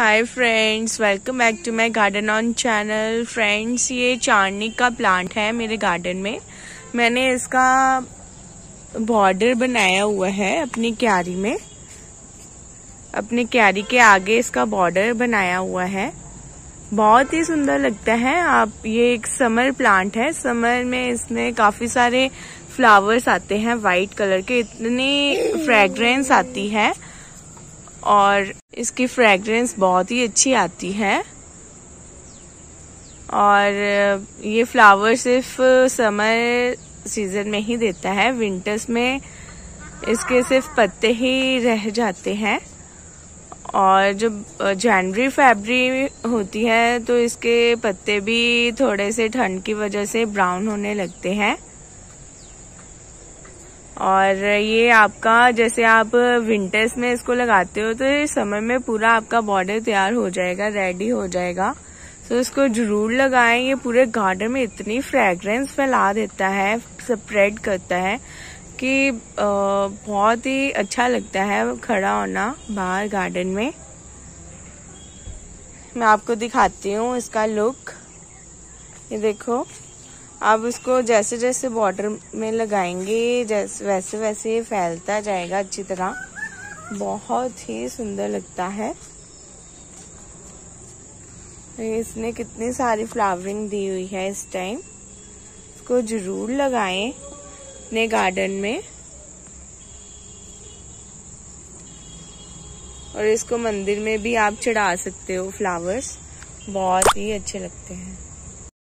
Hi friends welcome back to my garden on channel friends ये चांदनी का plant है मेरे गार्डन में। मैंने इसका बॉर्डर बनाया हुआ है अपनी क्यारी में। अपनी क्यारी के आगे इसका बॉर्डर बनाया हुआ है। बहुत ही सुंदर लगता है। आप, ये एक समर प्लांट है। समर में इसमें काफ़ी सारे फ्लावर्स आते हैं। वाइट कलर के इतनी फ्रेग्रेंस आती है। और इसकी फ्रेग्रेंस बहुत ही अच्छी आती है। और ये फ्लावर सिर्फ़ समर सीज़न में ही देता है विंटर्स में इसके सिर्फ़ पत्ते ही रह जाते हैं। और जब जनवरी फेबरी होती है तो इसके पत्ते भी थोड़े से ठंड की वजह से ब्राउन होने लगते हैं। और ये आपका, जैसे आप विंटर्स में इसको लगाते हो तो ये समर में पूरा आपका बॉर्डर तैयार हो जाएगा रेडी हो जाएगा। तो इसको ज़रूर लगाएँ। ये पूरे गार्डन में इतनी फ्रेग्रेंस फैला देता है स्प्रेड करता है, कि बहुत ही अच्छा लगता है खड़ा होना बाहर गार्डन में। मैं आपको दिखाती हूँ इसका लुक ये देखो। अब उसको जैसे जैसे बॉर्डर में लगाएँगे, जैसे, वैसे वैसे फैलता जाएगा अच्छी तरह। बहुत ही सुंदर लगता है। इसने कितनी सारी फ्लावरिंग दी हुई है इस टाइम इसको ज़रूर लगाएँ अपने गार्डन में। और इसको मंदिर में भी आप चढ़ा सकते हो फ्लावर्स बहुत ही अच्छे लगते हैं।